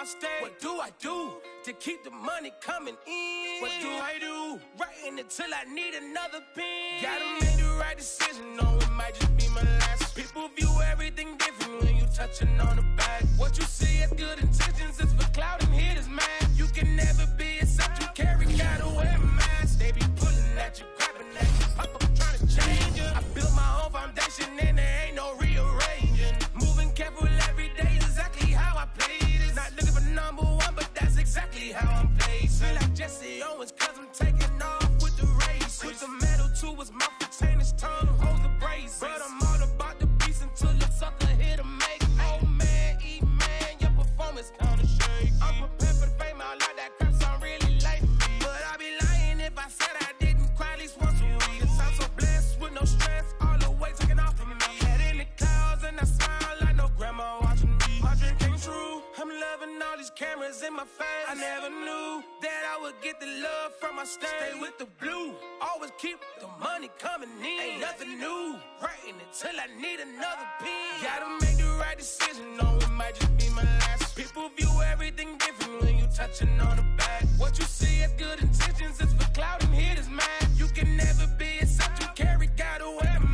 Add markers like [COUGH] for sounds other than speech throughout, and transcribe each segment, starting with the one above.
my stage. What do I do to keep the money coming in? What do I do? Writing until I need another pen. Gotta make the right decision, no, it might just be my last. People view everything different when you touching on the back. What you see as good intentions is for cloud and hit is mad. You can never be except you carry, gotta wear a mask. They be pulling at you, grabbing at you, pop these in my face. I never knew that I would get the love from my stage. Stay with the blue, always keep the money coming in. Ain't nothing new, writing until I need another pen. Gotta make the right decision, no, it might just be my last. People view everything different when you touching on the back. What you see as good intentions is for cloud and hit is mad. You can never be except you carry, gotta wear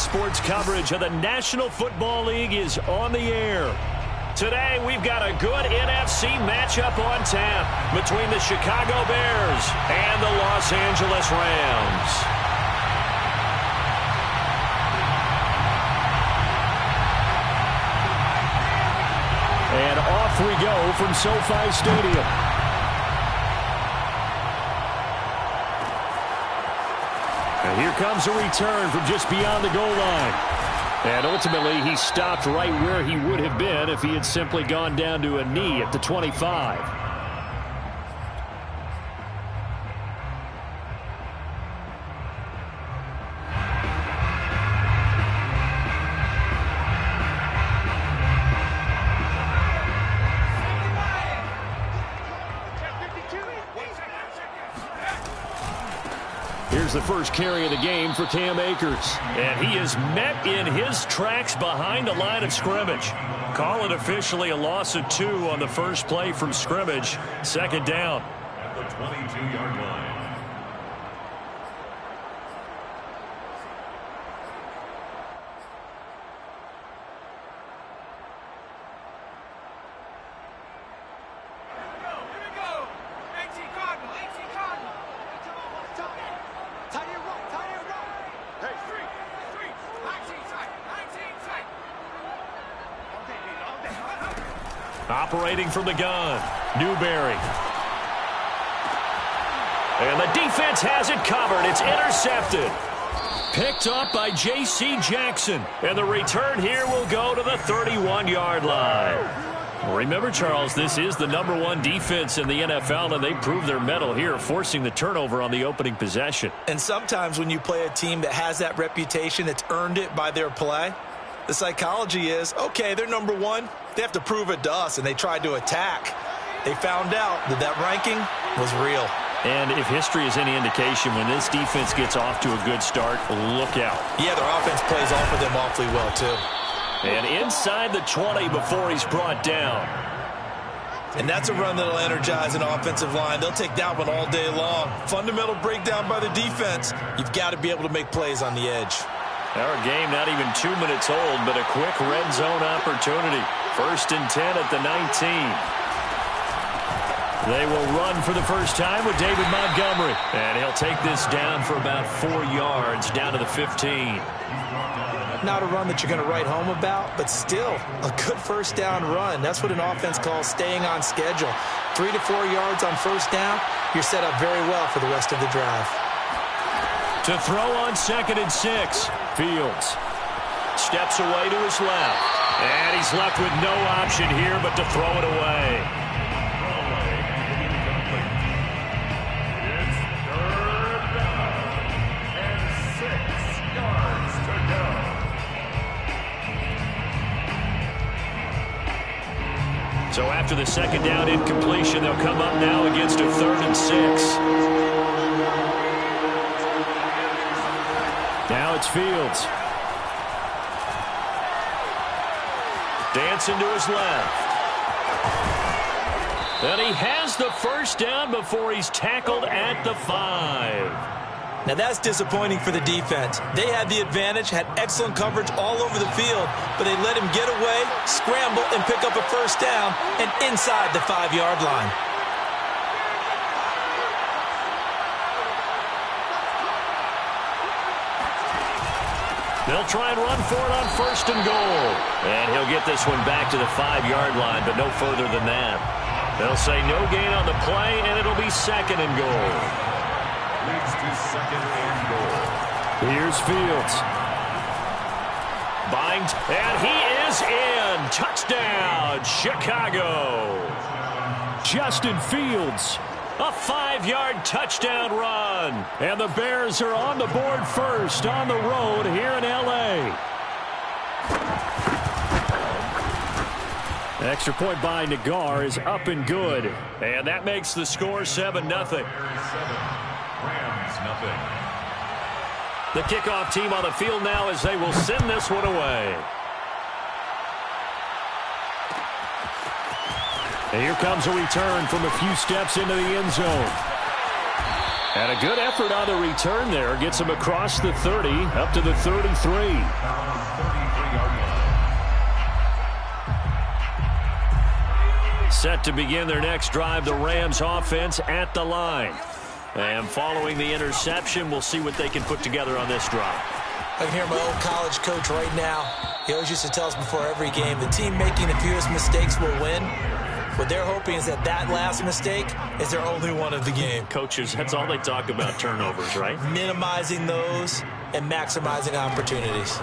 Sports coverage of the National Football League is on the air. Today, we've got a good NFC matchup on tap between the Chicago Bears and the Los Angeles Rams. And off we go from SoFi Stadium. Comes a return from just beyond the goal line. And ultimately, he stopped right where he would have been if he had simply gone down to a knee at the 25. Here's the first carry of the game for Cam Akers. And he is met in his tracks behind the line of scrimmage. Call it officially a loss of two on the first play from scrimmage. Second down. At the 22-yard line. From the gun, Newberry. And the defense has it covered. It's intercepted. Picked up by J.C. Jackson. And the return here will go to the 31-yard line. Remember, Charles, this is the number one defense in the NFL, and they proved their mettle here, forcing the turnover on the opening possession. And sometimes when you play a team that has that reputation, that's earned it by their play, the psychology is, okay, they're number one. They have to prove it to us, and they tried to attack. They found out that that ranking was real. And if history is any indication, when this defense gets off to a good start, look out. Yeah, their offense plays off of them awfully well, too. And inside the 20 before he's brought down. And that's a run that'll energize an offensive line. They'll take that one all day long. Fundamental breakdown by the defense. You've got to be able to make plays on the edge. Our game not even two minutes old, but a quick red zone opportunity. First and 10 at the 19. They will run for the first time with David Montgomery. And he'll take this down for about four yards, down to the 15. Not a run that you're going to write home about, but still a good first down run. That's what an offense calls staying on schedule. Three to four yards on first down, you're set up very well for the rest of the drive. To throw on second and six, Fields steps away to his left. And he's left with no option here but to throw it away. So after the second down incompletion, they'll come up now against a third and six. Now it's Fields. Dancing to his left. And he has the first down before he's tackled at the five. Now that's disappointing for the defense. They had the advantage, had excellent coverage all over the field, but they let him get away, scramble, and pick up a first down and inside the five-yard line. They'll try and run for it on first and goal. And he'll get this one back to the five-yard line, but no further than that. They'll say no gain on the play, and it'll be second and goal leads to second and goal. Here's Fields. Bind, and he is in. Touchdown, Chicago. Justin Fields, a five-yard touchdown run. And the Bears are on the board first on the road here in L.A. Extra point by Nagar is up and good. And that makes the score 7-0. Nothing. The kickoff team on the field now as they will send this one away. And here comes a return from a few steps into the end zone. And a good effort on the return there. Gets him across the 30, up to the 33. Set to begin their next drive, the Rams offense at the line. And following the interception, we'll see what they can put together on this drive. I can hear my old college coach right now. He always used to tell us before every game, the team making the fewest mistakes will win. What they're hoping is that that last mistake is their only one of the game. Coaches, that's all they talk about, turnovers, right? Minimizing those and maximizing opportunities.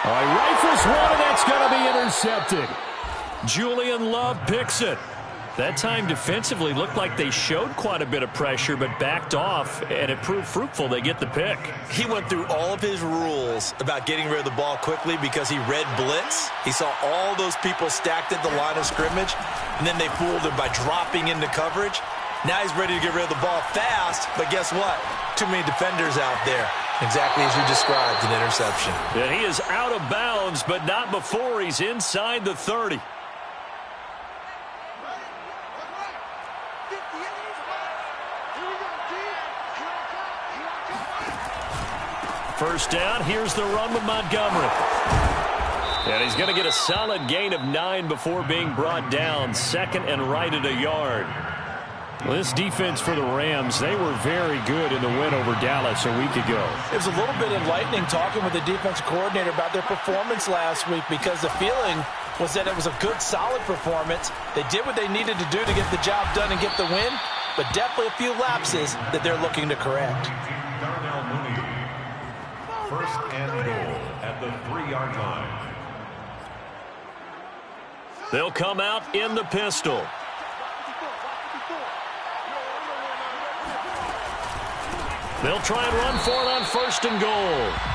All right, rifles one, and that's going to be intercepted. Julian Love picks it. That time defensively looked like they showed quite a bit of pressure but backed off, and it proved fruitful. They get the pick. He went through all of his rules about getting rid of the ball quickly because he read blitz. He saw all those people stacked at the line of scrimmage, and then they fooled him by dropping into coverage. Now he's ready to get rid of the ball fast, but guess what? Too many defenders out there. Exactly as you described, an interception. And he is out of bounds, but not before he's inside the 30. First down. Here's the run with Montgomery. And he's going to get a solid gain of nine before being brought down. Second and right at a yard. This defense for the Rams, they were very good in the win over Dallas a week ago. It was a little bit enlightening talking with the defense coordinator about their performance last week because the feeling was that it was a good, solid performance. They did what they needed to do to get the job done and get the win, but definitely a few lapses that they're looking to correct. First and goal at the three-yard line. They'll come out in the pistol. They'll try and run for it on first and goal.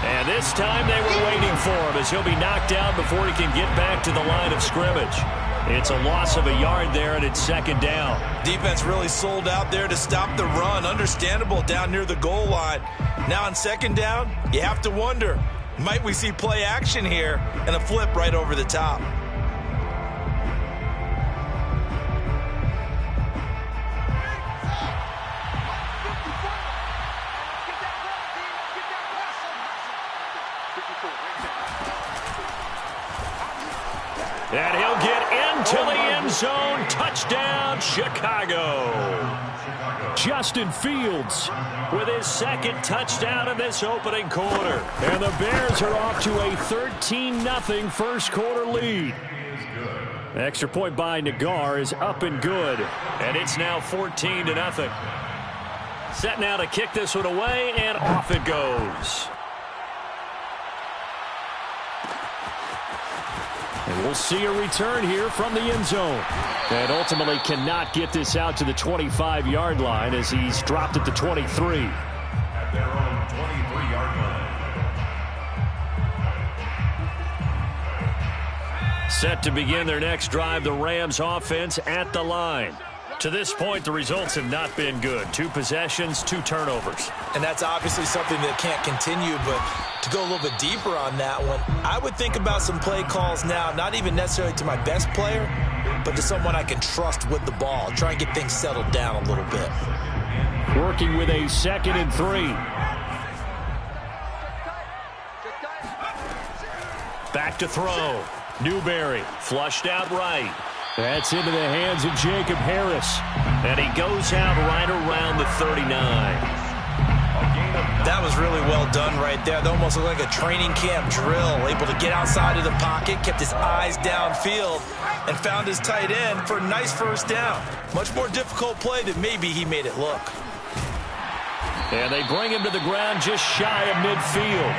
And this time they were waiting for him as he'll be knocked down before he can get back to the line of scrimmage. It's a loss of a yard there, and it's second down. Defense really sold out there to stop the run. Understandable down near the goal line. Now on second down, you have to wonder, might we see play action here and a flip right over the top? Chicago. Justin Fields with his second touchdown in this opening quarter. And the Bears are off to a 13-0 first quarter lead. Extra point by Nagar is up and good. And it's now 14 to nothing. Set now to kick this one away, and off it goes. We'll see a return here from the end zone. And ultimately cannot get this out to the 25-yard line as he's dropped at the 23. At their own 23-yard line. Set to begin their next drive, the Rams offense at the line. To this point, the results have not been good. Two possessions, two turnovers. And that's obviously something that can't continue, but to go a little bit deeper on that one, I would think about some play calls now, not even necessarily to my best player, but to someone I can trust with the ball. Try and get things settled down a little bit. Working with a second and three. Back to throw. Newberry flushed out right. That's into the hands of Jacob Harris. And he goes out right around the 39. That was really well done right there. That almost looked like a training camp drill. Able to get outside of the pocket, kept his eyes downfield, and found his tight end for a nice first down. Much more difficult play than maybe he made it look. And they bring him to the ground just shy of midfield.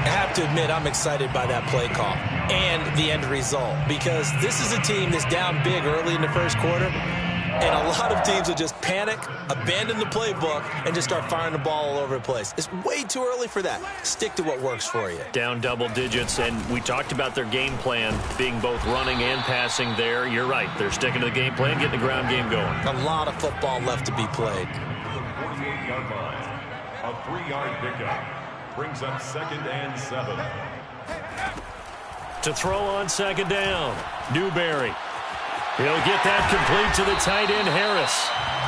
I have to admit, I'm excited by that play call and the end result because this is a team that's down big early in the first quarter, and a lot of teams will just panic, abandon the playbook, and just start firing the ball all over the place. It's way too early for that. Stick to what works for you. Down double digits, and we talked about their game plan being both running and passing there. You're right. They're sticking to the game plan, getting the ground game going. A lot of football left to be played. The 48-yard line. A three-yard pickup brings up second and seven. To throw on second down, Newberry. He'll get that complete to the tight end, Harris.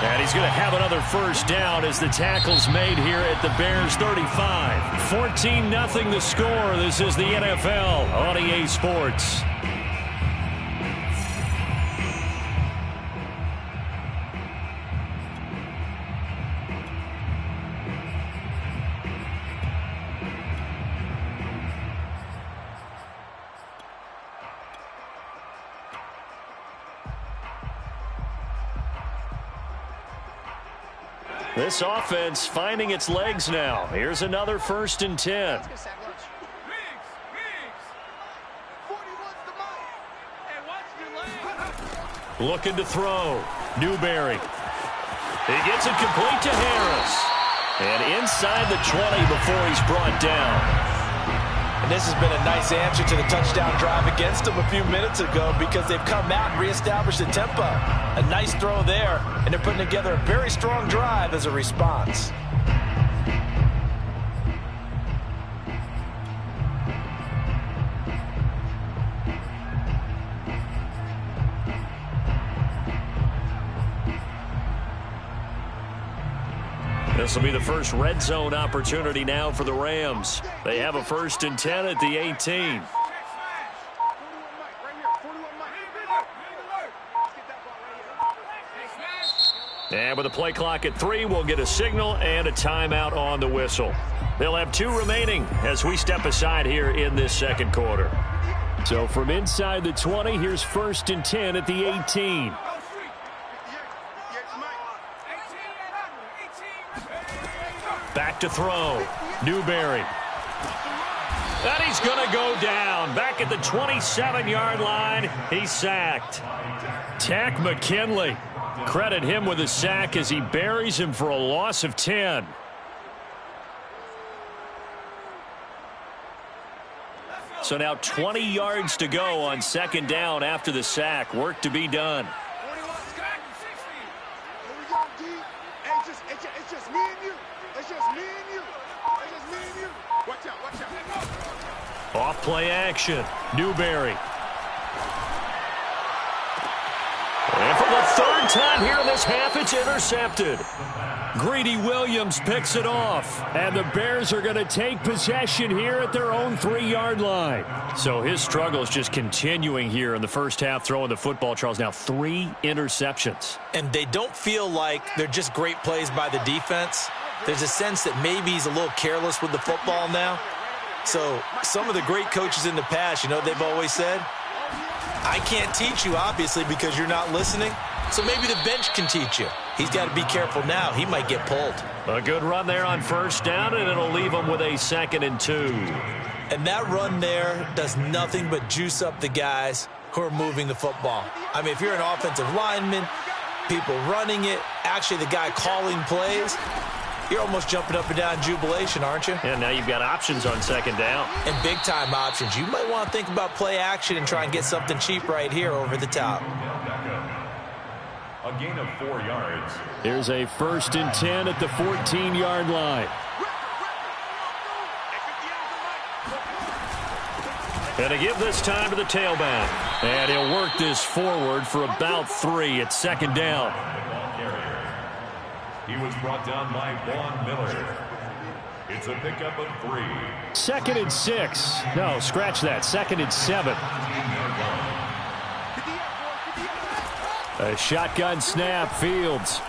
And he's going to have another first down as the tackle's made here at the Bears 35. 14-0 the score. This is the NFL on EA Sports. This offense finding its legs now. Here's another first and 10. Looking to throw. Newberry. He gets it complete to Harris. And inside the 20 before he's brought down. And this has been a nice answer to the touchdown drive against them a few minutes ago because they've come out and reestablished the tempo. A nice throw there, and they're putting together a very strong drive as a response. This will be the first red zone opportunity now for the Rams. They have a first and 10 at the 18. And with the play clock at three, we'll get a signal and a timeout on the whistle. They'll have two remaining as we step aside here in this second quarter. So from inside the 20, here's first and 10 at the 18. To throw. Newberry. And he's going to go down. Back at the 27-yard line. He's sacked. Takk McKinley. Credit him with a sack as he buries him for a loss of 10. So now 20 yards to go on second down after the sack. Work to be done. Off play action. Newberry. And for the third time here in this half, it's intercepted. Greedy Williams picks it off. And the Bears are going to take possession here at their own three-yard line. So his struggle is just continuing here in the first half, throwing the football, Charles. Now three interceptions. And they don't feel like they're just great plays by the defense. There's a sense that maybe he's a little careless with the football now. So some of the great coaches in the past, you know, they've always said, I can't teach you, obviously, because you're not listening. So maybe the bench can teach you. He's got to be careful now. He might get pulled. A good run there on first down, and it'll leave him with a second and two. And that run there does nothing but juice up the guys who are moving the football. I mean, if you're an offensive lineman, people running it, actually the guy calling plays, you're almost jumping up and down jubilation, aren't you? Yeah, now you've got options on second down. And big-time options. You might want to think about play action and try and get something cheap right here over the top. A gain of four yards. Here's a first and 10 at the 14-yard line. And to give this time to the tailback. And he'll work this forward for about three at second down. He was brought down by Von Miller. It's a pickup of three. Second and six. No, scratch that. Second and seven. A shotgun snap, Fields.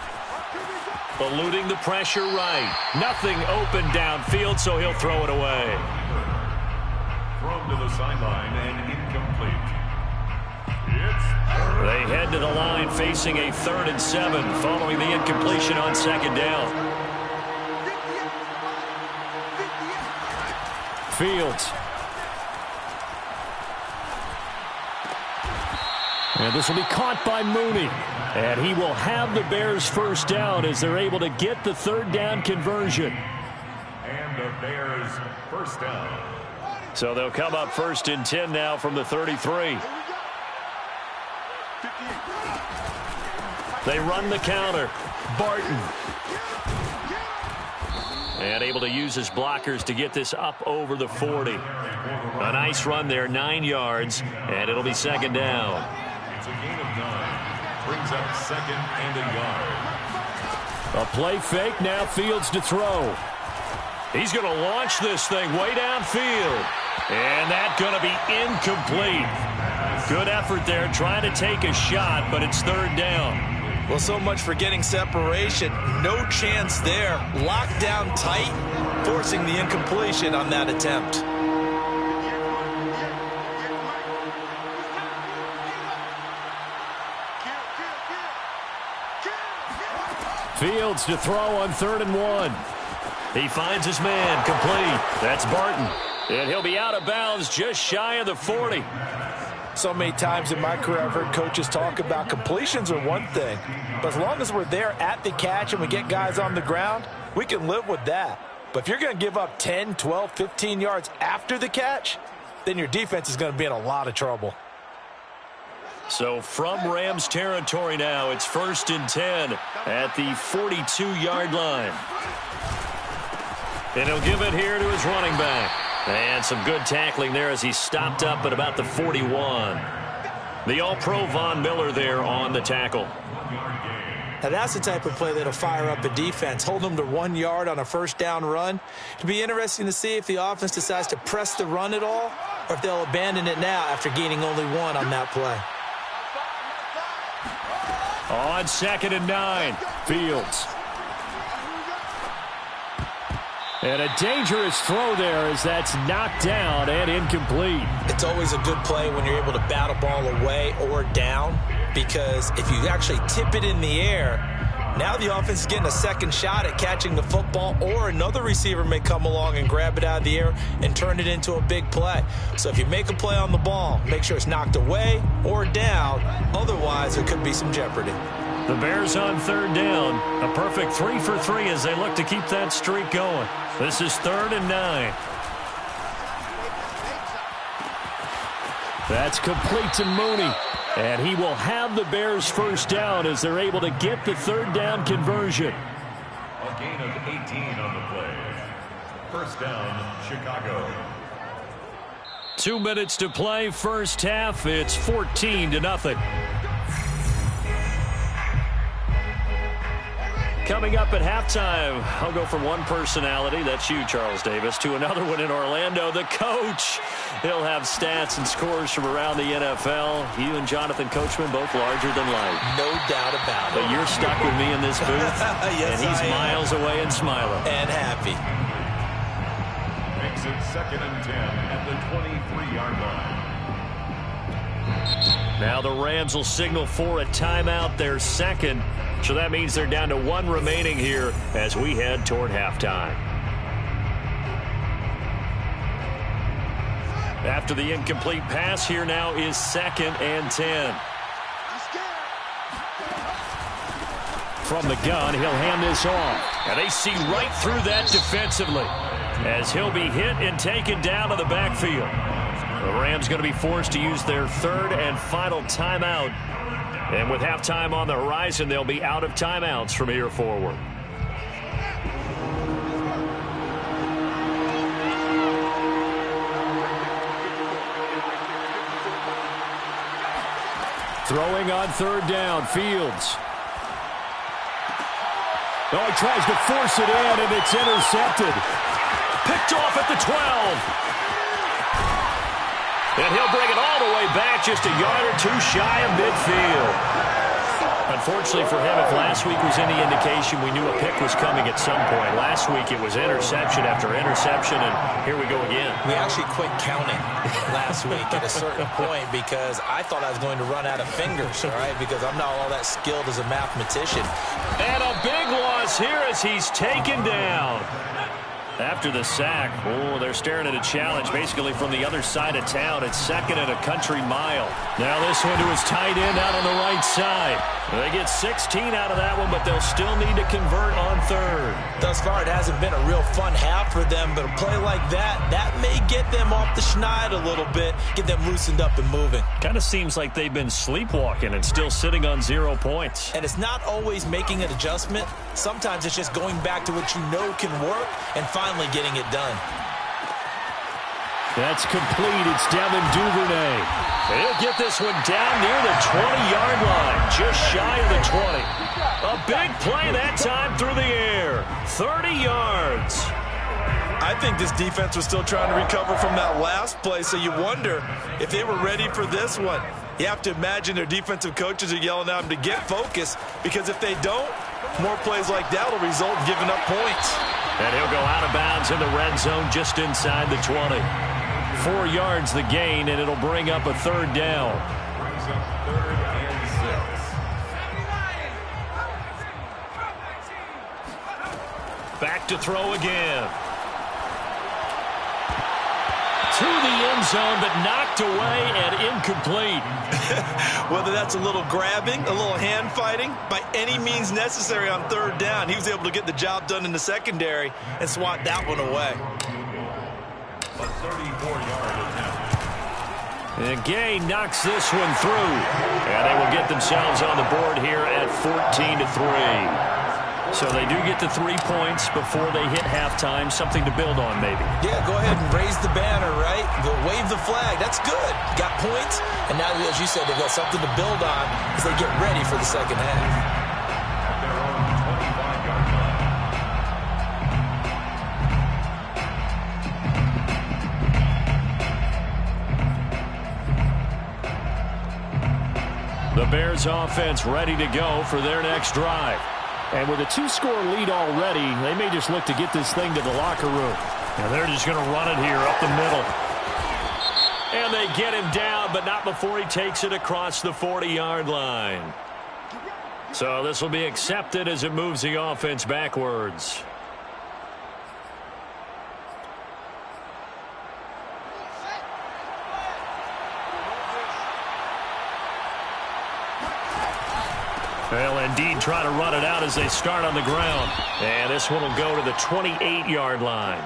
Eluding the pressure right. Nothing open downfield, so he'll throw it away. Thrown to the sideline and They head to the line facing a third and seven following the incompletion on second down. Fields. And this will be caught by Mooney. And he will have the Bears first down as they're able to get the third down conversion. and the Bears first down. So they'll come up first and 10 now from the 33. They run the counter. Barton. And able to use his blockers to get this up over the 40. A nice run there, nine yards, and it'll be second down. It's a gain of nine. Brings up second and a yard. A play fake, now Fields to throw. He's going to launch this thing way downfield. And that's going to be incomplete. Good effort there, trying to take a shot, but it's third down. Well, so much for getting separation. No chance there. Locked down tight, forcing the incompletion on that attempt. Fields to throw on third and one. He finds his man complete. That's Barton. And he'll be out of bounds just shy of the 40. So many times in my career, I've heard coaches talk about completions are one thing. But as long as we're there at the catch and we get guys on the ground, we can live with that. But if you're going to give up 10, 12, 15 yards after the catch, then your defense is going to be in a lot of trouble. So from Rams territory now, it's first and 10 at the 42-yard line. And he'll give it here to his running back. And some good tackling there as he stopped up at about the 41. The All-Pro Von Miller there on the tackle. Now, that's the type of play that'll fire up a defense. Hold them to one yard on a first down run. It'll be interesting to see if the offense decides to press the run at all or if they'll abandon it now after gaining only one on that play. On second and nine, Fields. And a dangerous throw there as that's knocked down and incomplete. It's always a good play when you're able to bat a ball away or down because if you actually tip it in the air, now the offense is getting a second shot at catching the football or another receiver may come along and grab it out of the air and turn it into a big play. So if you make a play on the ball, make sure it's knocked away or down. Otherwise, there could be some jeopardy. The Bears on third down. A perfect three for three as they look to keep that streak going. This is third and nine. That's complete to Mooney. And he will have the Bears first down as they're able to get the third down conversion. A gain of 18 on the play. First down, Chicago. Two minutes to play first half. It's 14 to nothing. Coming up at halftime, I'll go from one personality, that's you, Charles Davis, to another one in Orlando, the coach. He'll have stats and scores from around the NFL. You and Jonathan Coachman both larger than life. No doubt about it. But you're stuck with me in this booth, [LAUGHS] yes, and he's miles away and smiling. And happy. Makes it second and 10 at the 23-yard line. Now the Rams will signal for a timeout, their second. So that means they're down to one remaining here as we head toward halftime. After the incomplete pass, here now is second and 10. From the gun, he'll hand this off. And they see right through that defensively as he'll be hit and taken down to the backfield. The Rams going to be forced to use their third and final timeout and with halftime on the horizon, they'll be out of timeouts from here forward. Throwing on third down, Fields. Oh, he tries to force it in, and it's intercepted. Picked off at the 12. And he'll bring it all the way back just a yard or two shy of midfield. Unfortunately for him, if last week was any indication, we knew a pick was coming at some point. Last week it was interception after interception, and here we go again. We actually quit counting last week at a certain [LAUGHS] point because I thought I was going to run out of fingers, all right, because I'm not all that skilled as a mathematician. And a big loss here as he's taken down after the sack. Oh, they're staring at a challenge basically from the other side of town. It's second and a country mile. Now this one to his tight end out on the right side. They get 16 out of that one, but they'll still need to convert on third. Thus far, it hasn't been a real fun half for them, but a play like that, that may get them off the schneid a little bit, get them loosened up and moving. Kind of seems like they've been sleepwalking and still sitting on zero points. And it's not always making an adjustment. Sometimes it's just going back to what you know can work and finally getting it done. That's complete. It's Devin Duvernay. He'll get this one down near the 20-yard line, just shy of the 20. A big play that time through the air. 30 yards. I think this defense was still trying to recover from that last play, so you wonder if they were ready for this one. You have to imagine their defensive coaches are yelling at them to get focused, because if they don't, more plays like that will result in giving up points. And he'll go out of bounds in the red zone just inside the 20. Four yards the gain, and it'll bring up a third down. Back to throw again. To the end zone, but knocked away and incomplete. [LAUGHS] Whether that's a little grabbing, a little hand fighting, by any means necessary on third down, he was able to get the job done in the secondary and swat that one away. A 34-yard attempt. And Gay knocks this one through. And they will get themselves on the board here at 14 to 3. So they do get the three points before they hit halftime. Something to build on, maybe. Yeah, go ahead and raise the banner, right? Go wave the flag. That's good. Got points. And now, as you said, they've got something to build on as they get ready for the second half. At their own 25-yard line. The Bears offense ready to go for their next drive. And with a two-score lead already, they may just look to get this thing to the locker room. And they're just going to run it here up the middle. And they get him down, but not before he takes it across the 40-yard line. So this will be accepted as it moves the offense backwards. They'll indeed try to run it out as they start on the ground. And this one will go to the 28-yard line.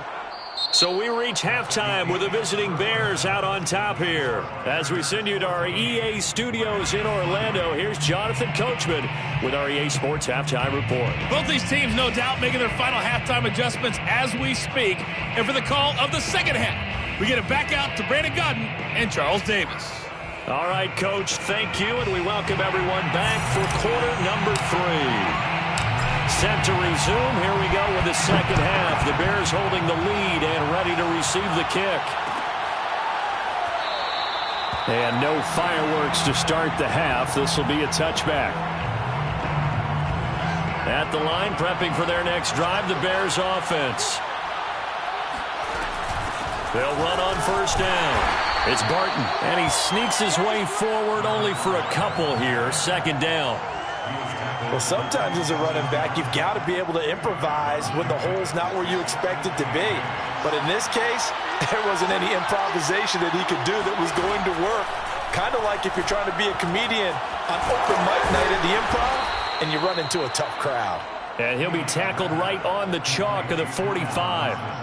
So we reach halftime with the visiting Bears out on top here. As we send you to our EA studios in Orlando, here's Jonathan Coachman with our EA Sports Halftime Report. Both these teams, no doubt, making their final halftime adjustments as we speak. And for the call of the second half, we get it back out to Brandon Gaudin and Charles Davis. All right, Coach, thank you, and we welcome everyone back for quarter number three. set to resume. Here we go with the second half. The Bears holding the lead and ready to receive the kick. And no fireworks to start the half. This will be a touchback. At the line, prepping for their next drive, the Bears offense. They'll run on first down. It's Barton, and he sneaks his way forward only for a couple here. Second down. Well, sometimes as a running back, you've got to be able to improvise when the hole's not where you expect it to be. But in this case, [LAUGHS] there wasn't any improvisation that he could do that was going to work. Kind of like if you're trying to be a comedian on open mic night at the improv and you run into a tough crowd. And he'll be tackled right on the chalk of the 45.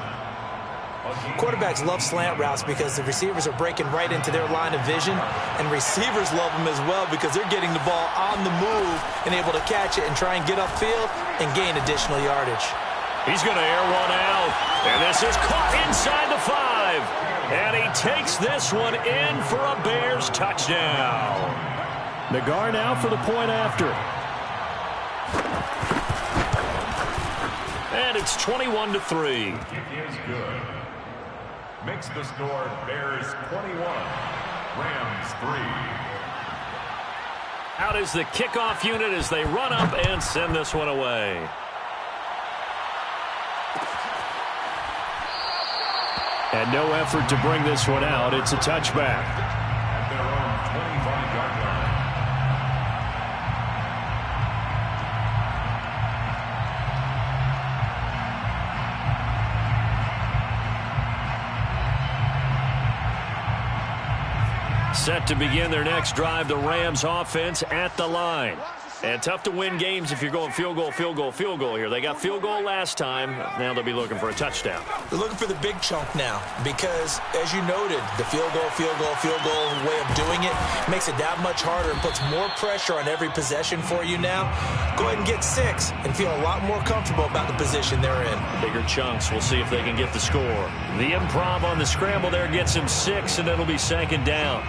Quarterbacks love slant routes because the receivers are breaking right into their line of vision, and receivers love them as well because they're getting the ball on the move and able to catch it and try and get upfield and gain additional yardage. He's going to air one out, and this is caught inside the five. And he takes this one in for a Bears touchdown. Nagar now for the point after. And it's 21 to 3. Makes the score Bears 21, Rams 3. Out is the kickoff unit as they run up and send this one away. And no effort to bring this one out. It's a touchback. Set to begin their next drive, the Rams offense at the line. And tough to win games if you're going field goal, field goal, field goal here. They got field goal last time. Now they'll be looking for a touchdown. They're looking for the big chunk now because, as you noted, the field goal, field goal, field goal way of doing it makes it that much harder and puts more pressure on every possession for you now. Go ahead and get six and feel a lot more comfortable about the position they're in. Bigger chunks. We'll see if they can get the score. The improv on the scramble there gets him six, and it'll be second down.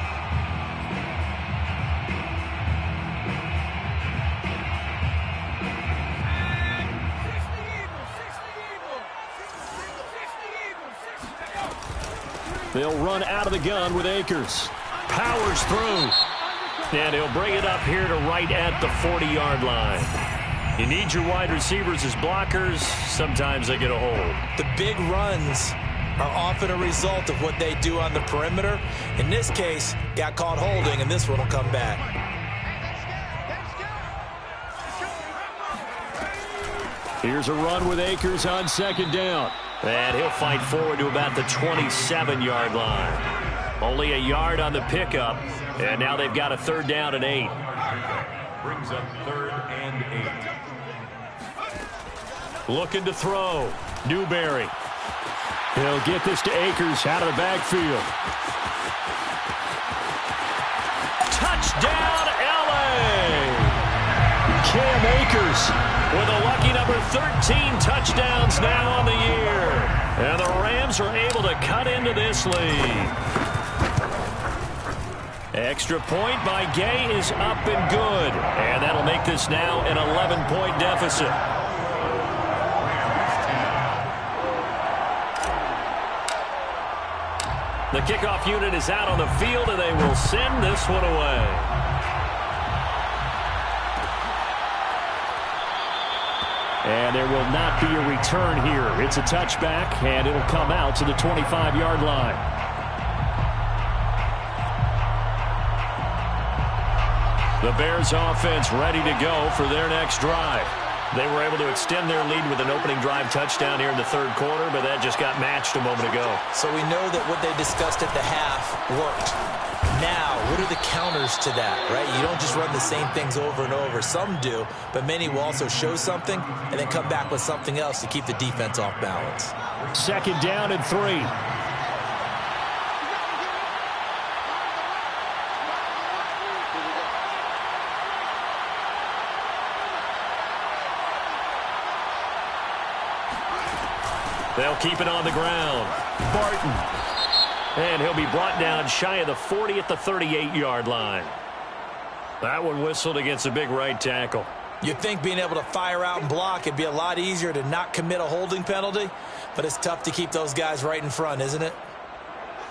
They'll run out of the gun with Akers. Powers through. And he'll bring it up here to right at the 40-yard line. You need your wide receivers as blockers. Sometimes they get a hold. The big runs are often a result of what they do on the perimeter. In this case, got caught holding, and this one will come back. Here's a run with Akers on second down. And he'll fight forward to about the 27-yard line. Only a yard on the pickup. And now they've got a third down and eight. Brings up third and eight. Looking to throw. Newberry. He'll get this to Akers out of the backfield. Touchdown, L.A. Cam Akers with a lucky number 13 touchdowns now on the year. And the Rams are able to cut into this lead. Extra point by Gay is up and good. And that'll make this now an 11-point deficit. The kickoff unit is out on the field, and they will send this one away. And there will not be a return here. It's a touchback, and it'll come out to the 25-yard line. The Bears offense ready to go for their next drive. They were able to extend their lead with an opening drive touchdown here in the third quarter, but that just got matched a moment ago. So we know that what they discussed at the half worked. Now, what are the counters to that, right? You don't just run the same things over and over. Some do, but many will also show something and then come back with something else to keep the defense off balance. Second down and three. They'll keep it on the ground. Barton. And he'll be brought down shy of the 40 at the 38-yard line. That one whistled against a big right tackle. You'd think being able to fire out and block, it'd be a lot easier to not commit a holding penalty, but it's tough to keep those guys right in front, isn't it?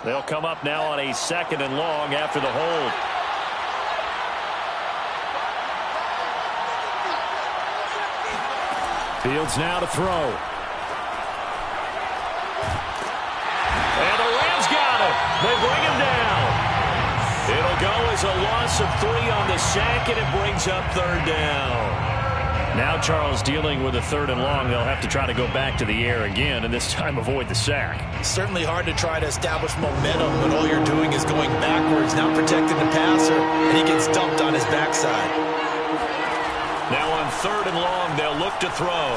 They'll come up now on a second and long after the hold. Fields now to throw. They bring him down. It'll go as a loss of three on the sack, and it brings up third down. Now Charles dealing with a third and long. They'll have to try to go back to the air again, and this time avoid the sack. Certainly hard to try to establish momentum when all you're doing is going backwards, not protecting the passer, and he gets dumped on his backside. Now on third and long, they'll look to throw.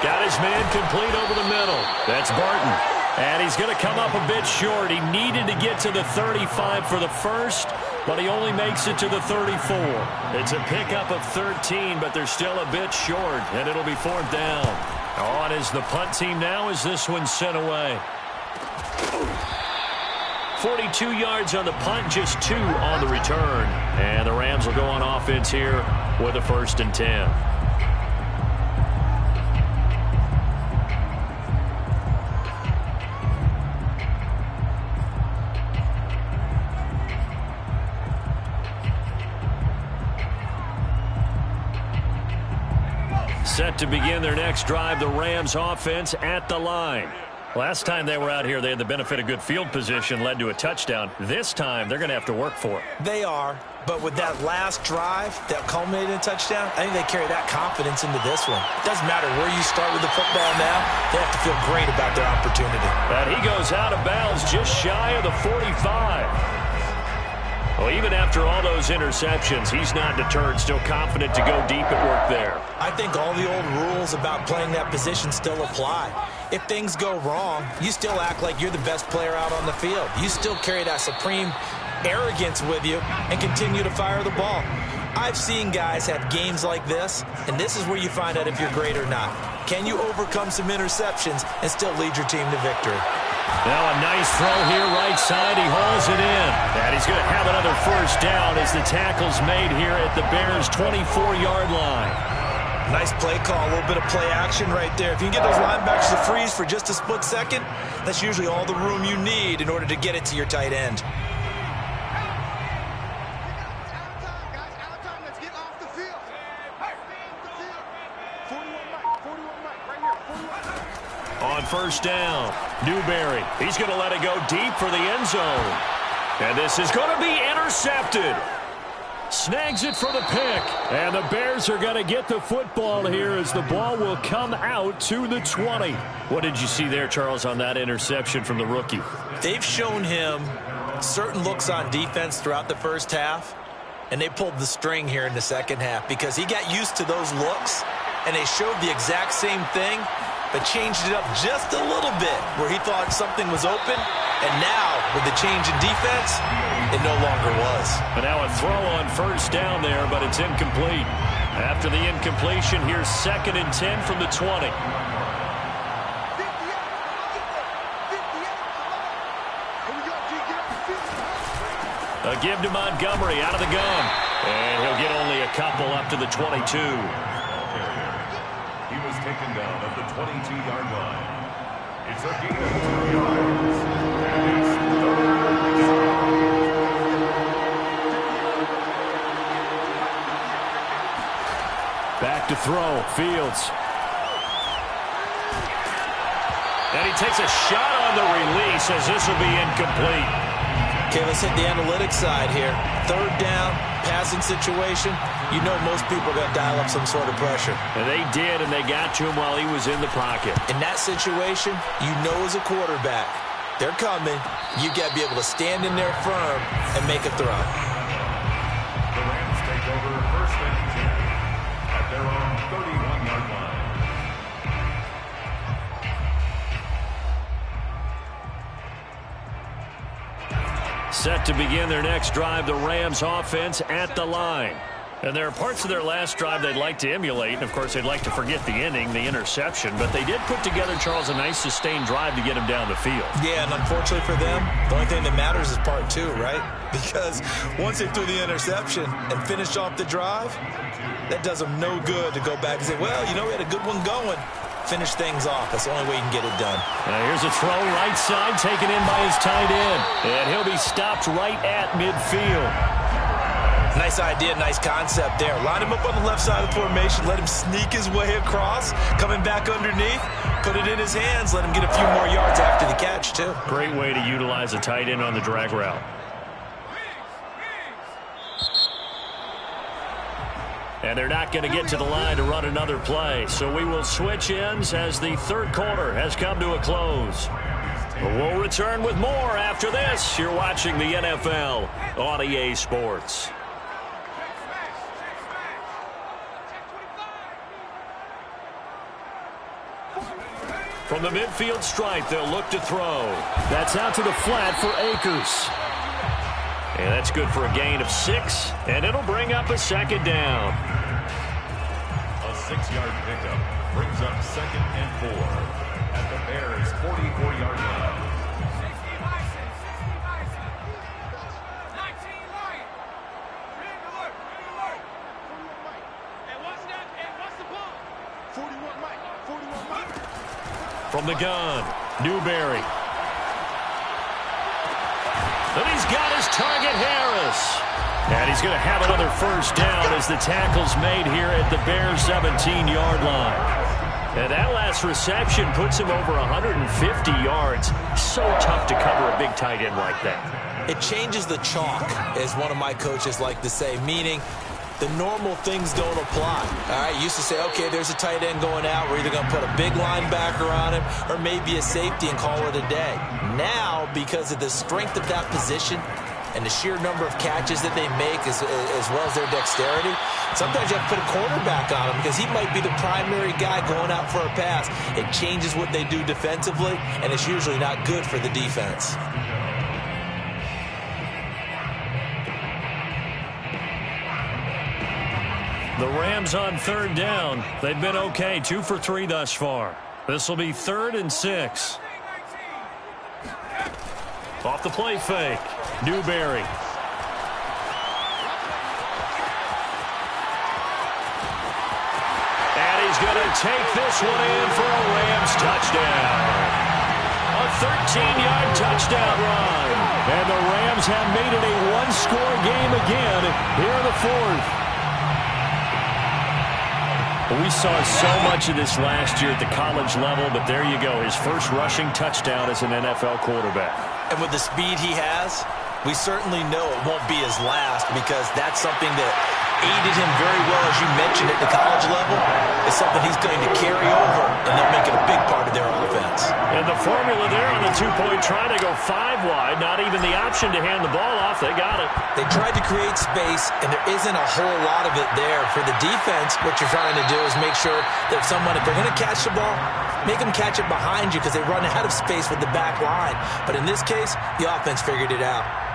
Got his man complete over the middle. That's Barton. And he's going to come up a bit short. He needed to get to the 35 for the first, but he only makes it to the 34. It's a pickup of 13, but they're still a bit short, and it'll be fourth down. On is the punt team now as this one sent away. 42 yards on the punt, just two on the return. And the Rams will go on offense here with a first and 10. Set to begin their next drive, the Rams offense at the line. Last time they were out here, they had the benefit of good field position, led to a touchdown. This time, they're going to have to work for it. They are, but with that last drive that culminated in a touchdown, I think they carry that confidence into this one. It Doesn't matter where you start with the football now, they have to feel great about their opportunity. And he goes out of bounds just shy of the 45. Well, even after all those interceptions, he's not deterred, still confident to go deep at work there. I think all the old rules about playing that position still apply. If things go wrong, you still act like you're the best player out on the field. You still carry that supreme arrogance with you and continue to fire the ball. I've seen guys have games like this, and this is where you find out if you're great or not. Can you overcome some interceptions and still lead your team to victory? Now a nice throw here right side. He hauls it in. And he's going to have another first down as the tackle's made here at the Bears' 24-yard line. Nice play call, a little bit of play action right there. If you can get those linebackers to freeze for just a split second, that's usually all the room you need in order to get it to your tight end. On first down, Newberry. He's going to let it go deep for the end zone. And this is going to be intercepted. Snags it for the pick. And the Bears are going to get the football here as the ball will come out to the 20. What did you see there, Charles, on that interception from the rookie? They've shown him certain looks on defense throughout the first half, and they pulled the string here in the second half because he got used to those looks, and they showed the exact same thing, but changed it up just a little bit where he thought something was open, and now with the change in defense, it no longer was. But now a throw on first down there, but it's incomplete. After the incompletion, here's second and 10 from the 20. A give to Montgomery out of the gun. And he'll get only a couple up to the 22. He was taken down at the 22-yard line. It's a gain of two yards. And it's Back to throw. Fields. And he takes a shot on the release as this will be incomplete. Okay, let's hit the analytics side here. Third down, passing situation. You know most people are going to dial up some sort of pressure. And they did, and they got to him while he was in the pocket. In that situation, you know as a quarterback, they're coming. You got to be able to stand in there firm and make a throw. The Rams take over first and 10 at their own 31-yard Set to begin their next drive, the Rams offense at the line. And there are parts of their last drive they'd like to emulate. And, of course, they'd like to forget the ending, the interception. But they did put together, Charles, a nice sustained drive to get him down the field. Yeah, and unfortunately for them, the only thing that matters is part two, right? [LAUGHS] Because once they threw the interception and finished off the drive, that does them no good to go back and say, well, you know, we had a good one going. Finish things off. That's the only way you can get it done. Now here's a throw right side taken in by his tight end. And he'll be stopped right at midfield. Nice idea, nice concept there. Line him up on the left side of the formation, let him sneak his way across, coming back underneath, put it in his hands, let him get a few more yards after the catch, too. Great way to utilize a tight end on the drag route. And they're not going to get to the line to run another play. So we will switch ends as the third quarter has come to a close. We'll return with more after this. You're watching the NFL on EA Sports. From the midfield stripe, they'll look to throw. That's out to the flat for Akers. And that's good for a gain of six, and it'll bring up a second down. A six-yard pickup brings up second and four at the Bears' 44-yard line. From the gun, Newberry. And he's got his target, Harris. And he's going to have another first down as the tackle's made here at the Bears' 17-yard line. And that last reception puts him over 150 yards. So tough to cover a big tight end like that. It changes the chalk, as one of my coaches like to say, meaning the normal things don't apply. All right, used to say, okay, there's a tight end going out. We're either going to put a big linebacker on him or maybe a safety and call it a day. Now, because of the strength of that position and the sheer number of catches that they make as, as well as their dexterity, sometimes you have to put a cornerback on him because he might be the primary guy going out for a pass. It changes what they do defensively, and it's usually not good for the defense. The Rams on third down. They've been okay, two for three thus far. This will be third and six. Off the play fake, Newberry. And he's going to take this one in for a Rams touchdown. A 13-yard touchdown run. And the Rams have made it a one-score game again here in the fourth. We saw so much of this last year at the college level, but there you go. His first rushing touchdown as an NFL quarterback. And with the speed he has, we certainly know it won't be his last because that's something that aided him very well, as you mentioned, at the college level. It's something he's going to carry over, and they'll make it a big part of their offense. And the formula there on the two-point try to go five wide, not even the option to hand the ball off. They got it. They tried to create space, and there isn't a whole lot of it there. For the defense, what you're trying to do is make sure that if someone, if they're going to catch the ball, make them catch it behind you because they run out of space with the back line. But in this case, the offense figured it out.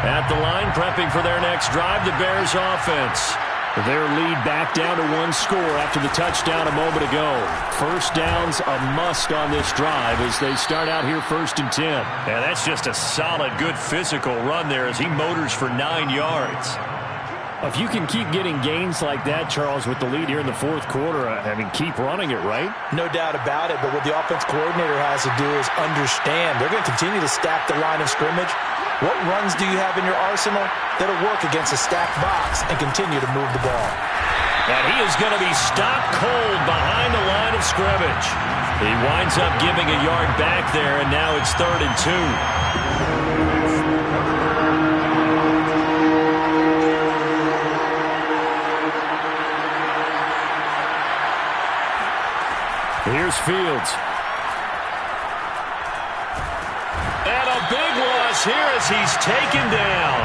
At the line, prepping for their next drive, the Bears offense. Their lead back down to one score after the touchdown a moment ago. First down's a must on this drive as they start out here first and 10. And that's just a solid, good physical run there as he motors for nine yards. If you can keep getting gains like that, Charles, with the lead here in the fourth quarter, I mean, keep running it, right? No doubt about it, but what the offense coordinator has to do is understand they're going to continue to stack the line of scrimmage what runs do you have in your arsenal that'll work against a stacked box and continue to move the ball? And he is going to be stopped cold behind the line of scrimmage. He winds up giving a yard back there, and now it's third and two. Here's Fields. Here as he's taken down.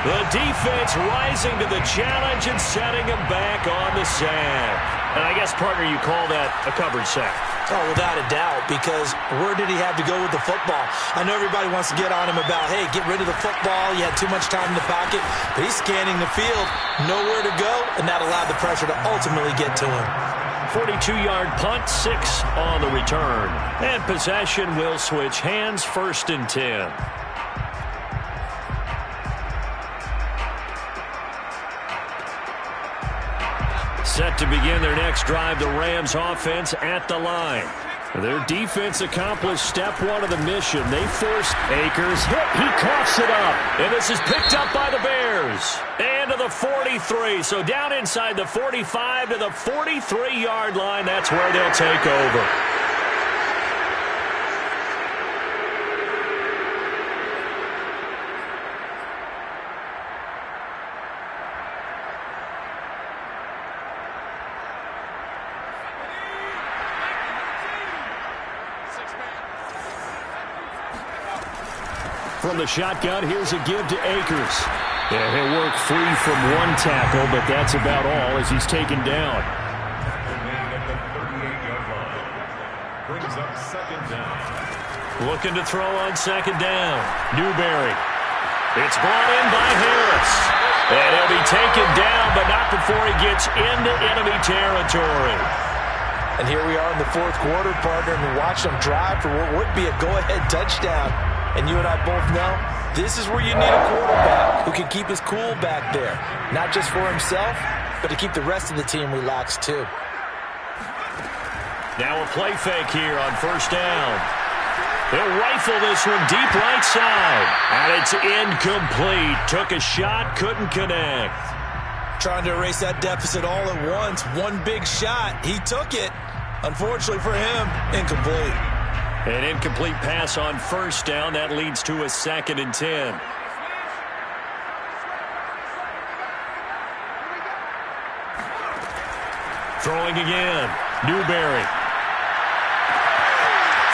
The defense rising to the challenge and setting him back on the sack. And I guess, partner, you call that a coverage sack. Oh, without a doubt, because where did he have to go with the football? I know everybody wants to get on him about, hey, get rid of the football. You had too much time in the pocket. But he's scanning the field, nowhere to go, and that allowed the pressure to ultimately get to him. 42-yard punt, six on the return. And possession will switch hands first and 10. Set to begin their next drive, the Rams offense at the line. Their defense accomplished step one of the mission. They forced Akers. Hit. He coughs it up. And this is picked up by the Bears. And to the 43. So down inside the 45 to the 43-yard line. That's where they'll take over. From the shotgun, here's a give to Akers. Yeah, he'll work free from one tackle, but that's about all as he's taken down. Brings up second down. Looking to throw on second down. Newberry. It's brought in by Harris. And he'll be taken down, but not before he gets into enemy territory. And here we are in the fourth quarter, partner, and watch them drive for what would be a go-ahead touchdown. And you and I both know this is where you need a quarterback who can keep his cool back there. Not just for himself, but to keep the rest of the team relaxed too. Now a play fake here on first down. They'll rifle this one deep right side. And it's incomplete. Took a shot, couldn't connect. Trying to erase that deficit all at once. One big shot. He took it. Unfortunately for him, incomplete. An incomplete pass on first down. That leads to a second and ten. Throwing again. Newberry.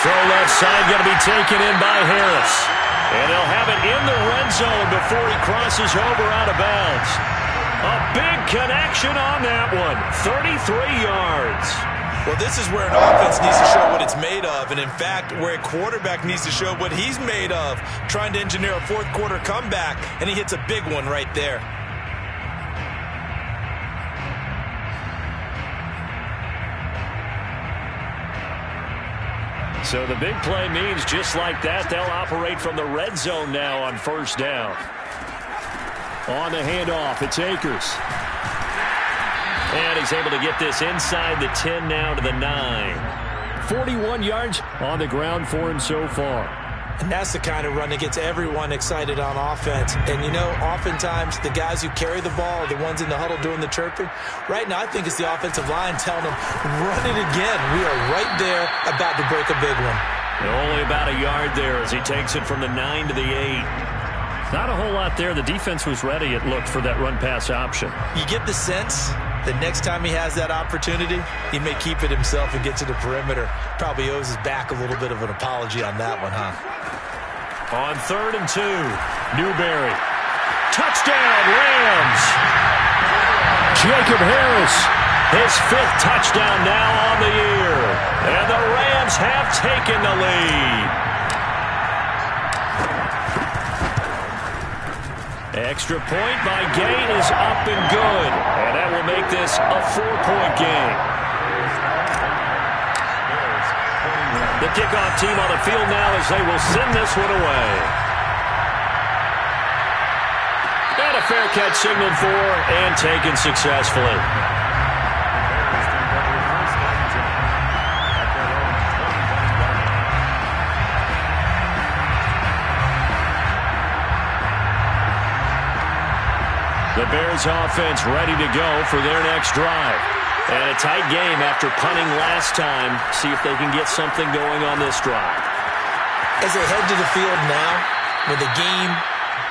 Throw left side going to be taken in by Harris. And they'll have it in the red zone before he crosses over out of bounds. A big connection on that one. 33 yards. Well, this is where an offense needs to show what it's made of. And in fact, where a quarterback needs to show what he's made of. Trying to engineer a fourth quarter comeback. And he hits a big one right there. So the big play means just like that, they'll operate from the red zone now on first down. On the handoff, it's Akers. And he's able to get this inside the 10 now to the 9. 41 yards on the ground for him so far. And that's the kind of run that gets everyone excited on offense. And, you know, oftentimes the guys who carry the ball are the ones in the huddle doing the chirping. Right now, I think it's the offensive line telling them, run it again. We are right there about to break a big one. Only about a yard there as he takes it from the 9 to the 8. Not a whole lot there. The defense was ready, it looked, for that run-pass option. You get the sense the next time he has that opportunity, he may keep it himself and get to the perimeter. Probably owes his back a little bit of an apology on that one, huh? On third and two, Newberry. Touchdown, Rams! Jacob Harris, his fifth touchdown now on the year. And the Rams have taken the lead. Extra point by Gay is up and good. And that will make this a four-point game. The kickoff team on the field now as they will send this one away. And a fair catch signaled for and taken successfully. The Bears offense ready to go for their next drive. And a tight game after punting last time. See if they can get something going on this drive. As they head to the field now, with the game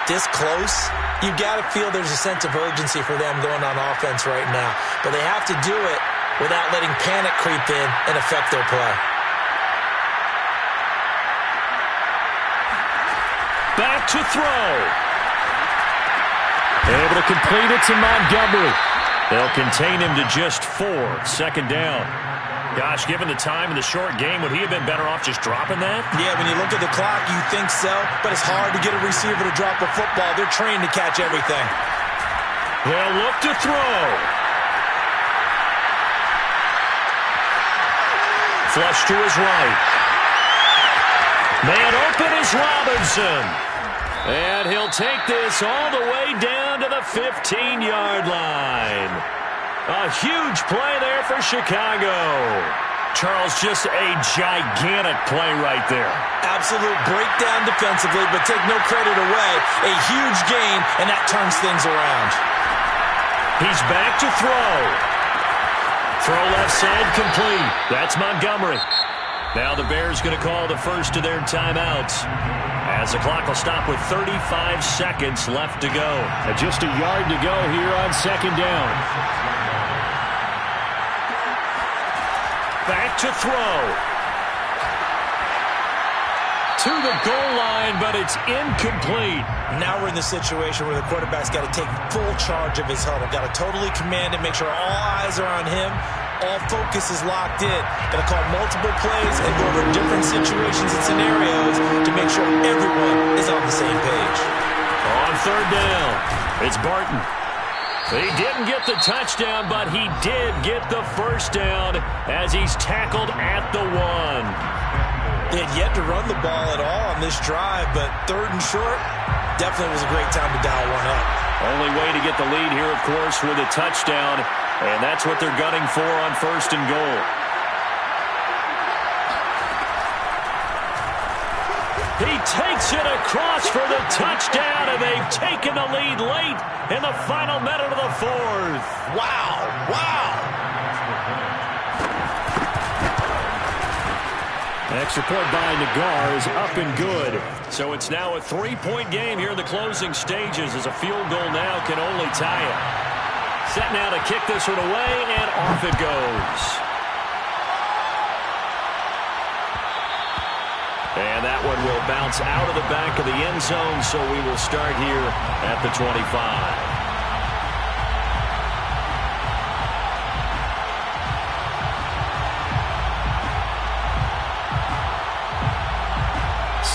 this close, you've got to feel there's a sense of urgency for them going on offense right now. But they have to do it without letting panic creep in and affect their play. Back to throw. Able to complete it to Montgomery. They'll contain him to just four. Second down. Gosh, given the time in the short game, would he have been better off just dropping that? Yeah, when you look at the clock, you think so, but it's hard to get a receiver to drop a football. They're trained to catch everything. They'll look to throw. Flush to his right. Man open is Robinson. And he'll take this all the way down to the 15-yard line. A huge play there for Chicago. Charles, just a gigantic play right there. Absolute breakdown defensively, but take no credit away. A huge gain, and that turns things around. He's back to throw. Throw left side complete. That's Montgomery. Now the Bears going to call the first of their timeouts. As the clock will stop with 35 seconds left to go. Just a yard to go here on second down. Back to throw. To the goal line, but it's incomplete. Now we're in the situation where the quarterback's got to take full charge of his huddle. Got to totally command it, make sure all eyes are on him. All focus is locked in. Got to call multiple plays and go over different situations and scenarios to make sure everyone is on the same page. On third down, it's Barton. He didn't get the touchdown, but he did get the first down as he's tackled at the one. They had yet to run the ball at all on this drive, but third and short definitely was a great time to dial one up. Only way to get the lead here, of course, with a touchdown, and that's what they're gunning for on first and goal. He takes it across for the touchdown, and they've taken the lead late in the final minute of the fourth. Wow, wow. Extra point by Nagar is up and good. So it's now a three-point game here in the closing stages as a field goal now can only tie it. Set now to kick this one away, and off it goes. And that one will bounce out of the back of the end zone, so we will start here at the 25.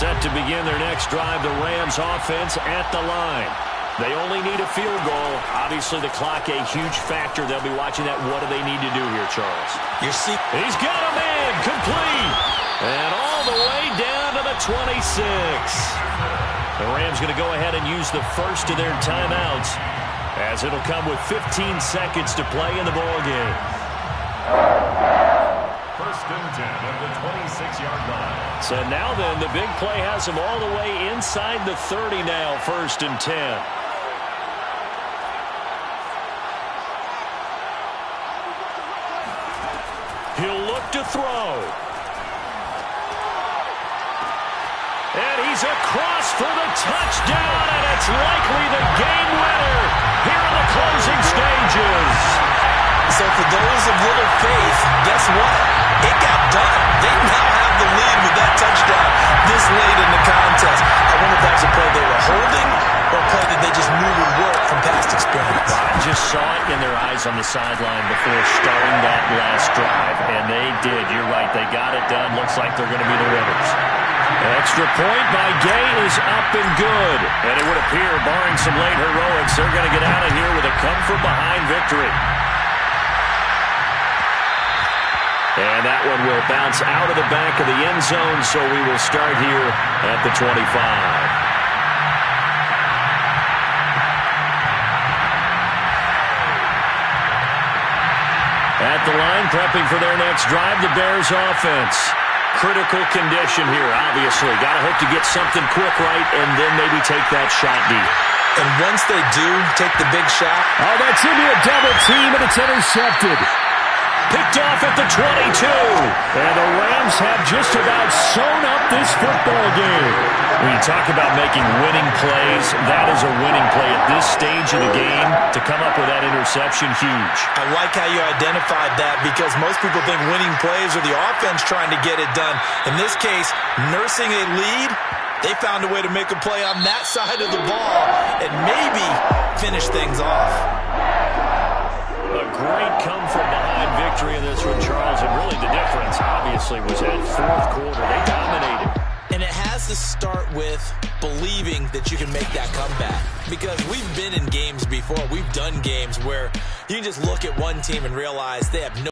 Set to begin their next drive, the Rams offense at the line. They only need a field goal. Obviously, the clock a huge factor. They'll be watching that. What do they need to do here, Charles? You see, He's got a man complete. And all the way down to the 26. The Rams going to go ahead and use the first of their timeouts as it'll come with 15 seconds to play in the ball game. First and 10 at the 26-yard line. So now then, the big play has them all the way inside the 30 now, first and 10. He's across for the touchdown, and it's likely the game winner here in the closing stages. So for those of little faith, guess what? It got done. They now have the lead with that touchdown this late in the contest. I wonder if that was a play they were holding or a play that they just knew would work from past experience. I just saw it in their eyes on the sideline before starting that last drive, and they did. You're right. They got it done. Looks like they're going to be the winners. Extra point by Gay is up and good. And it would appear, barring some late heroics, they're going to get out of here with a come-from-behind victory. And that one will bounce out of the back of the end zone, so we will start here at the 25. At the line, prepping for their next drive, the Bears offense. Critical condition here, obviously. Got to hope to get something quick right and then maybe take that shot deep. And once they do take the big shot, Oh, that's into a double team, and it's intercepted. Picked off at the 22. And the Rams have just about sewn up this football game. When you talk about making winning plays, that is a winning play at this stage of the game. To come up with that interception, huge. I like how you identified that because most people think winning plays are the offense trying to get it done. In this case, nursing a lead, they found a way to make a play on that [LAUGHS] side of the ball and maybe finish things off. A great come-from-behind victory in this one, Charles. And really the difference, obviously, was that fourth quarter. They dominated. Has to start with believing that you can make that comeback. Because we've been in games before. We've done games where you just look at one team and realize they have no